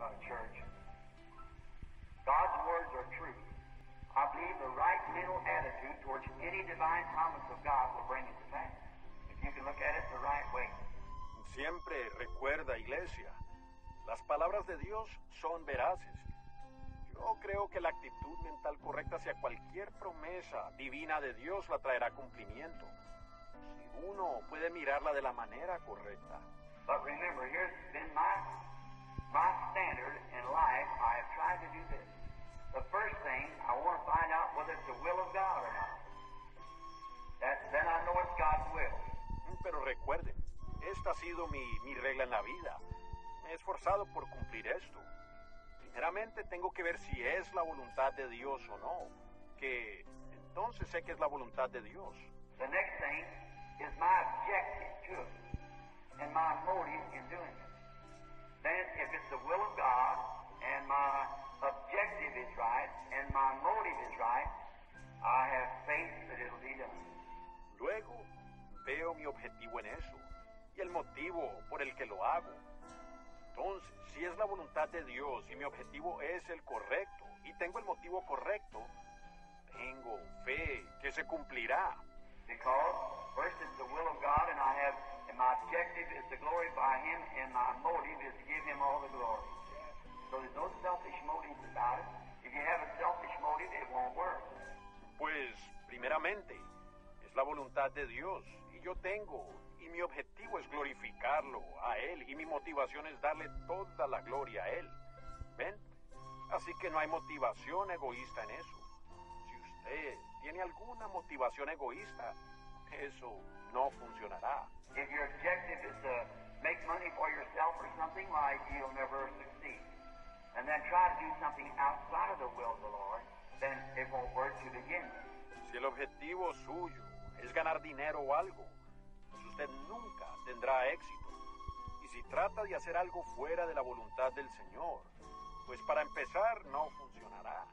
uh, church. God's words are true. I believe the right mental attitude towards any divine promise of God will bring it to pass. If you can look at it the right way. Siempre recuerda, iglesia, las palabras de Dios son veraces. Yo creo que la actitud mental correcta hacia cualquier promesa divina de Dios la traerá cumplimiento. Si uno puede mirarla de la manera correcta. But remember, here's been my sido mi, mi regla en la vida. Me he esforzado por cumplir esto. Primeramente tengo que ver si es la voluntad de Dios o no. Que entonces sé que es la voluntad de Dios. The next thing is my objective to it and my motive in doing it. Then, if it's the will of God and my objective is right and my motive is right, I have faith that it'll be done. Luego veo mi objetivo en eso motivo por el que lo hago. Entonces, si es la voluntad de Dios y mi objetivo es el correcto y tengo el motivo correcto, tengo fe que se cumplirá. Because first it's the will of God, and I have, and my objective is to glorify Him, and my motive is to give Him all the glory. So there's no selfish motives about it. If you have a selfish motive, it won't work. Pues, primeramente, es la voluntad de Dios y yo tengo, y mi objetivo es glorificarlo a Él y mi motivación es darle toda la gloria a Él. ¿Ven? Así que no hay motivación egoísta en eso. Si usted tiene alguna motivación egoísta, eso no funcionará. If your objective is to make money for yourself or something like, you'll never succeed. And then try to do something outside of the will of the Lord, then it won't work to begin with. Si el objetivo suyo es ganar dinero o algo, usted nunca tendrá éxito. Y si trata de hacer algo fuera de la voluntad del Señor, pues para empezar no funcionará.